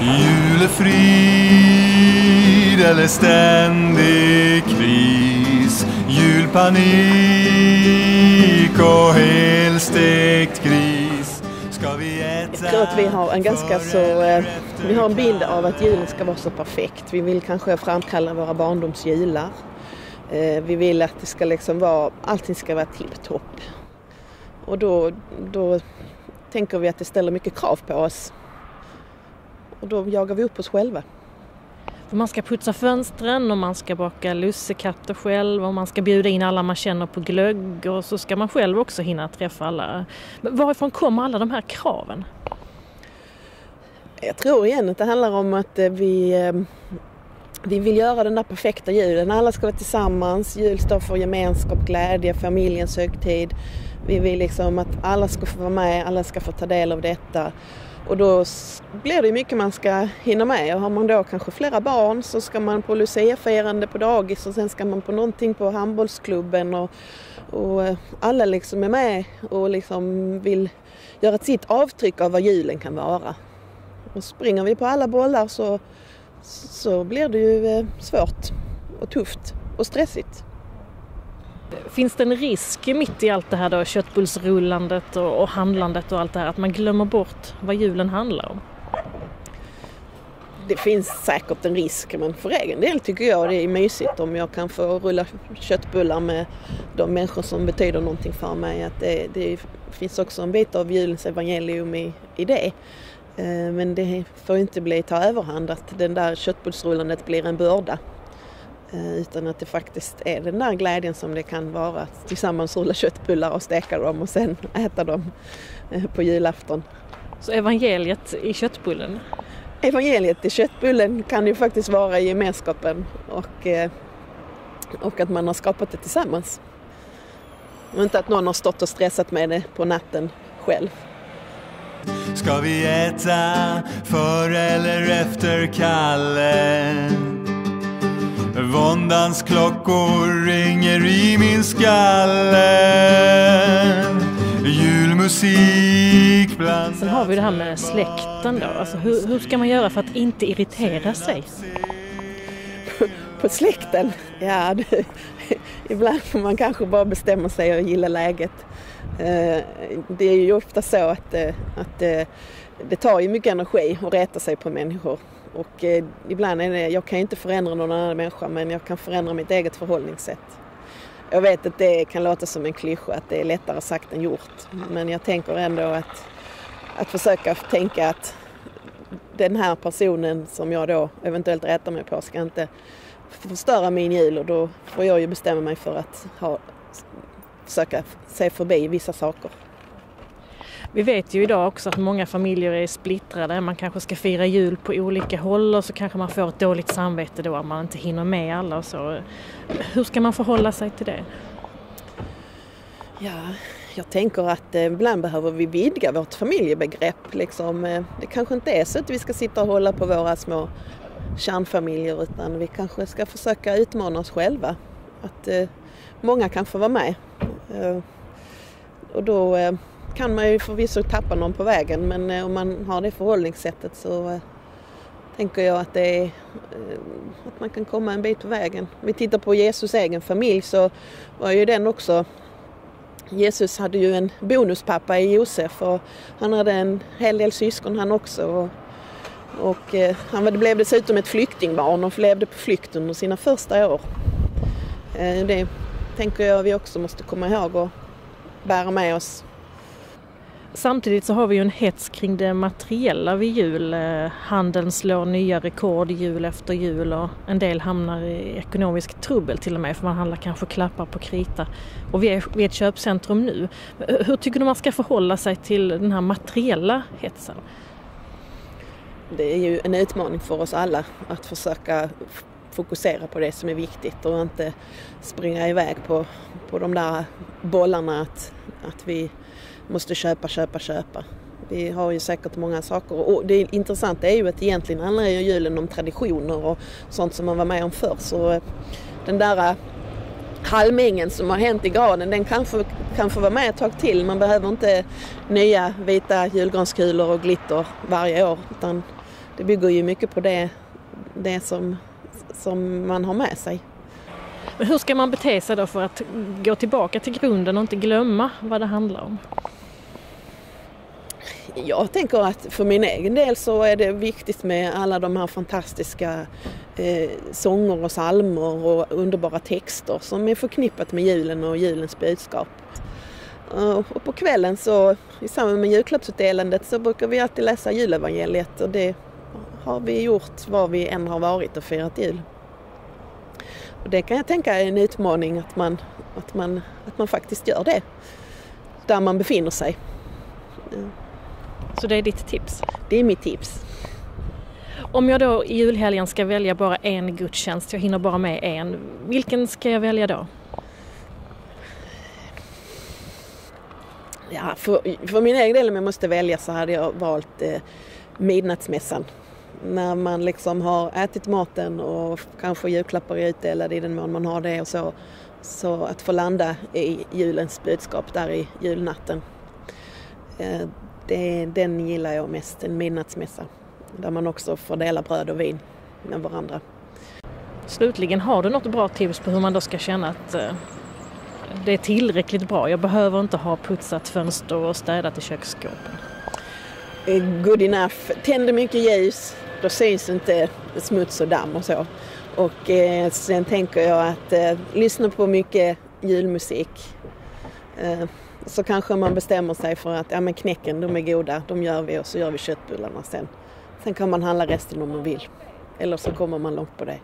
Julefrid eller ständig kris Julpanik och helstekt gris Ska vi äta Jag tror att vi har en ganska så, eh, vi har en bild av att julen ska vara så perfekt. Vi vill kanske framkalla våra barndomsjular. Eh, Vi vill att det ska liksom vara, allting ska vara tipptopp. Och då, då tänker vi att det ställer mycket krav på oss. Och då jagar vi upp oss själva. Man ska putsa fönstren och man ska baka lussekatter själv och man ska bjuda in alla man känner på glögg och så ska man själv också hinna träffa alla. Men varifrån kommer alla de här kraven? Jag tror igen att det handlar om att eh, vi, eh, vi vill göra den där perfekta julen. Alla ska vara tillsammans. Jul står för gemenskap, glädje, familjens högtid. Vi vill liksom att alla ska få vara med, alla ska få ta del av detta. Och då blir det mycket man ska hinna med. Och har man då kanske flera barn så ska man på luciafirande på dagis och sen ska man på någonting på handbollsklubben. Och, och eh, alla liksom är med och liksom vill göra ett sitt avtryck av vad julen kan vara. Och springer vi på alla bollar så, så blir det ju eh, svårt och tufft och stressigt. Finns det en risk mitt i allt det här då, köttbullsrullandet och, och handlandet och allt det här, att man glömmer bort vad julen handlar om? Det finns säkert en risk men för egen del tycker jag det är mysigt om jag kan få rulla köttbullar med de människor som betyder någonting för mig. Att det, det finns också en bit av julens evangelium i, i det. Eh, men det får inte bli ta överhand att den där köttbullsrullandet blir en börda. Eh, Utan att det faktiskt är den där glädjen som det kan vara att tillsammans rulla köttbullar och steka dem och sen äta dem eh, på julafton. Så evangeliet i köttbullen, Evangeliet i köttbullen kan ju faktiskt vara gemenskapen och, eh, och att man har skapat det tillsammans. Och inte att någon har stått och stressat med det på natten själv. Ska vi äta före eller efter Kalle? Våndans klockor ringer i min skalle Julmusik bland Sen har vi det här med släkten då. Alltså hur, hur ska man göra för att inte irritera sig? På släkten, ja det, ibland får man kanske bara bestämma sig och gilla läget. Eh, Det är ju ofta så att, eh, att eh, det tar ju mycket energi att reta sig på människor. Och eh, ibland är det, jag kan inte förändra någon annan människa men jag kan förändra mitt eget förhållningssätt. Jag vet att det kan låta som en klyscha, att det är lättare sagt än gjort. Men jag tänker ändå att, att försöka tänka att den här personen som jag då eventuellt rätar mig på ska inte förstöra min jul och då får jag ju bestämma mig för att ha, försöka se förbi vissa saker. Vi vet ju idag också att många familjer är splittrade. Man kanske ska fira jul på olika håll och så kanske man får ett dåligt samvete då att man inte hinner med alla och så. Hur ska man förhålla sig till det? Ja, jag tänker att eh, ibland behöver vi vidga vårt familjebegrepp. Liksom. Eh, det kanske inte är så att vi ska sitta och hålla på våra små kärnfamiljer utan vi kanske ska försöka utmana oss själva. Att eh, många kan få vara med. Eh, och då eh, kan man ju förvisso tappa någon på vägen men eh, om man har det förhållningssättet så eh, tänker jag att, det är, eh, att man kan komma en bit på vägen. Om vi tittar på Jesus egen familj så var ju den också Jesus hade ju en bonuspappa i Josef och han hade en hel del syskon han också. Och, och han blev dessutom ett flyktingbarn och levde på flykt under sina första år. Det tänker jag vi också måste komma ihåg och bära med oss. Samtidigt så har vi ju en hets kring det materiella vid jul. Eh, handeln slår nya rekord jul efter jul och en del hamnar i ekonomisk trubbel till och med för man handlar kanske klappar på krita. Och vi är vid ett köpcentrum nu. Hur tycker du man ska förhålla sig till den här materiella hetsen? Det är ju en utmaning för oss alla att försöka fokusera på det som är viktigt och inte springa iväg på, på de där bollarna att, att vi måste köpa, köpa, köpa. Vi har ju säkert många saker och det intressanta är ju att egentligen handlar ju julen om traditioner och sånt som man var med om förr. Så eh, den där eh, halmängen som har hänt i granen den kanske kan få vara med ett tag till. Man behöver inte nya vita julgranskulor och glitter varje år utan det bygger ju mycket på det, det som, som man har med sig. Men hur ska man bete sig då för att gå tillbaka till grunden och inte glömma vad det handlar om? Jag tänker att för min egen del så är det viktigt med alla de här fantastiska eh, sånger och salmer och underbara texter som är förknippat med julen och julens budskap. Uh, och på kvällen så i samband med julklappsutdelandet så brukar vi alltid läsa julevangeliet och det har vi gjort var vi än har varit och firat jul. Och det kan jag tänka är en utmaning att man, att man, att man faktiskt gör det där man befinner sig. Så det är ditt tips? Det är mitt tips. Om jag då i julhelgen ska välja bara en gudstjänst, jag hinner bara med en, vilken ska jag välja då? Ja, för, för min egen del om jag måste välja så hade jag valt eh, midnattsmässan. När man liksom har ätit maten och kanske julklappar är utdelade i den mån man har det och så. Så att få landa i julens budskap där i julnatten. Eh, det, den gillar jag mest, en midnattsmässa. Där man också får dela bröd och vin med varandra. Slutligen, har du något bra tips på hur man då ska känna att eh, det är tillräckligt bra? Jag behöver inte ha putsat fönster och städat i köksskåpen. Eh, good enough. Tänder mycket ljus, då syns inte smuts och damm och så. Och eh, sen tänker jag att eh, lyssna på mycket julmusik. Eh, så kanske man bestämmer sig för att ja, men knäcken, de är goda, de gör vi och så gör vi köttbullarna sen. Sen kan man handla resten om man vill. Eller så kommer man långt på det.